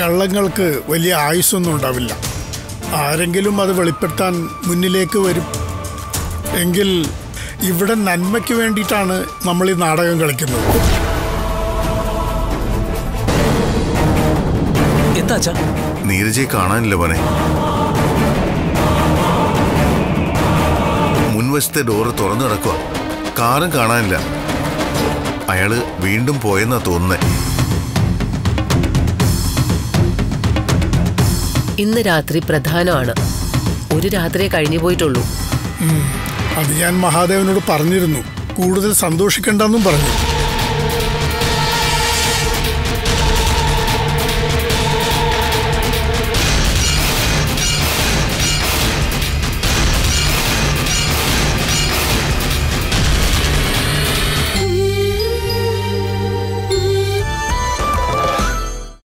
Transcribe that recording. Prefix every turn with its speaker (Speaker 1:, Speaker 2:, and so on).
Speaker 1: കള്ളങ്ങൾക്ക് വലിയ ആയുസ്സൊന്നും ഉണ്ടാവില്ല. ആരെങ്കിലും അത് വെളിപ്പെടുത്താൻ മുന്നിലേക്ക് വരും. എങ്കിൽ ഇവിടെ നന്മയ്ക്ക് വേണ്ടിയിട്ടാണ് നമ്മൾ ഈ നാടകം കളിക്കുന്നത്.
Speaker 2: എന്താ
Speaker 3: നീരജയെ കാണാനില്ല പോനെ മുൻവശത്തെ ഡോറ് തുറന്നു കിടക്കുക കാറും കാണാനില്ല. അയാൾ വീണ്ടും പോയെന്നാ തോന്നുന്നേ.
Speaker 4: ഇന്ന് രാത്രി പ്രധാനമാണ്. ഒരു രാത്രിയെ കഴിഞ്ഞു പോയിട്ടുള്ളൂ.
Speaker 1: അത് ഞാൻ മഹാദേവനോട് പറഞ്ഞിരുന്നു. കൂടുതൽ സന്തോഷിക്കണ്ടെന്നും പറഞ്ഞു.